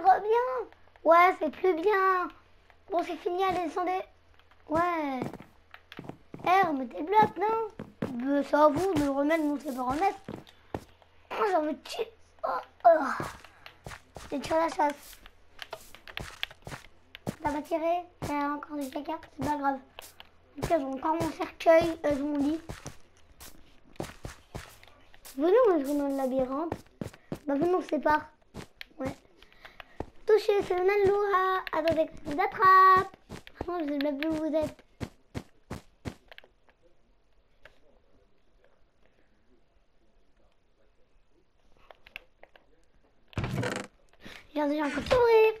reviens. Ouais, c'est plus bien. Bon, c'est fini, allez, descendez. Ouais. Eh, remettez le bloc, non? Mais C'est à vous de le remettre, nous, c'est pas remettre. Moi, j'en veux tuer. Oh, oh. J'ai la chasse. T'as pas tiré y a encore des caca, c'est pas grave. En tout cas, j'ai encore mon cercueil, euh, mon lit. Venez, on va jouer dans le labyrinthe. Bah, venez, on sépare. Ouais. Touchez, c'est le Loura. Attendez que je vous attrape. Franchement, je sais même plus où vous êtes. J'ai un coup de sourire.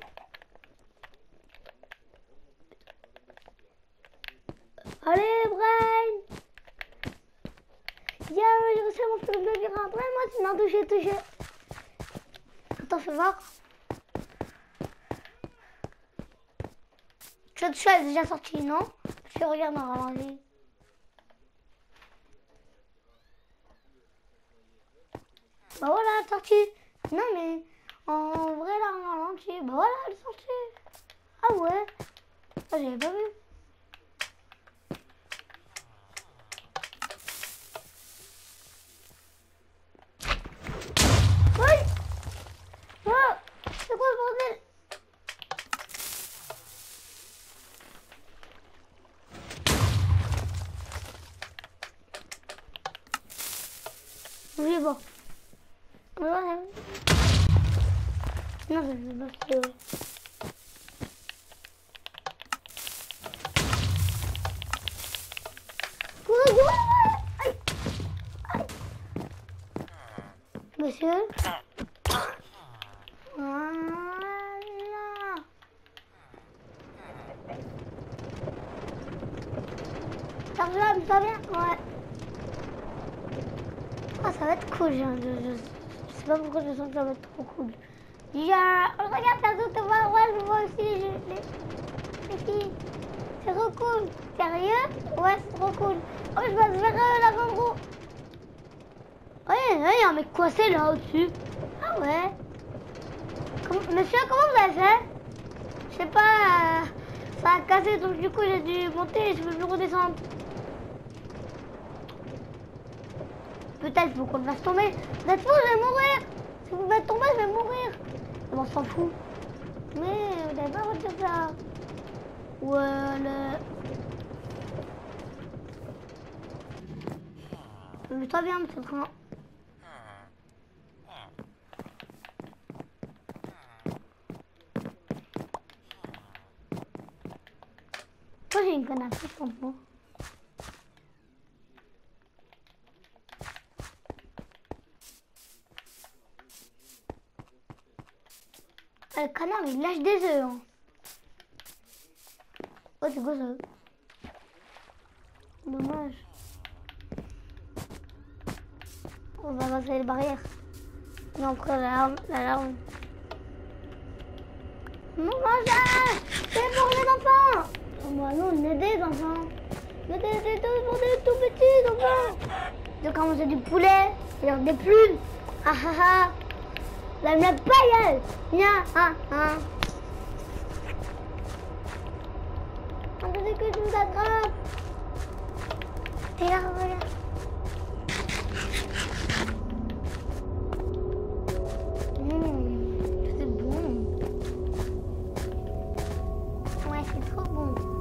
Allez, Brain Yeah, j'ai réussi à monter le labyrinthe. Ouais, moi, tu m'as touché, touché. Attends, fais voir. Cette chose est déjà sortie, non? Je regarde dans la rangée. Bah voilà, sortie. Non, mais en vrai, la ralenti. Bah voilà, elle est sortie. Ah ouais Ah, j'avais pas vu. Oui Oh C'est quoi le bordel Oui, bon. Non, je pas. Monsieur Voilà. Ça va, ça va bien Ouais. Ah, ça va être cool. Je, sais pas pourquoi je sens que ça va être trop cool. Ya, regarde, t'as d'autres voir, ouais, je vois aussi les. C'est trop cool. Sérieux? Ouais, c'est trop cool. Oh, je passe vers euh, la grande roue. Ouais, ouais, il y a un mec coincé là au-dessus. Ah ouais. Monsieur, comment vous avez fait? Je sais pas, euh, ça a cassé, donc du coup j'ai dû monter et je peux plus redescendre. Peut-être faut qu'on le fasse tomber. Vous êtes fous, je vais mourir. Si vous me faites tomber, je vais mourir. On s'en fout. Mais vous n'avez pas redire ça. Voilà. Mais toi bien, monsieur train. Moi j'ai une canne à soupe Le canard il lâche des œufs. Hein. Oh c'est quoi ça Dommage. On va passer les barrières. On entre l'alarme. l'alarme. Non, mange C'est pour les enfants Oh, bah non, on est des enfants. Mais des, pour des tout petits enfants. Donc quand manger du poulet, et des plumes. Ah ah ah La me paille Viens, ah ah Attendez que je vous attrape T'es là, voilà. Mmh, c'est bon. Ouais, c'est trop bon.